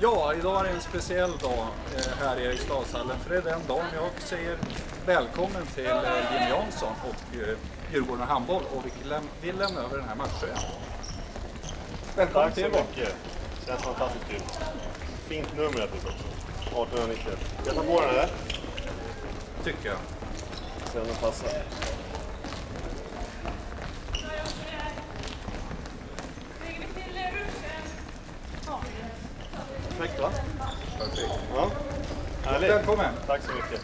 Ja, idag är det en speciell dag eh, här i Eriksdalshallen för det är den dagen jag säger välkommen till eh, Jim Jansson och eh, Djurgården Handboll och vi läm- vill lämna över den här matchtröjan. Välkommen Tack så mycket. Känns fantastiskt kul. Fint nummer naturligtvis också. 1891. Ska jag ta på den eller? tycker jag. Se om den passar. Perfekt va? Perfekt. Ja. Härligt. Välkommen! Tack så mycket.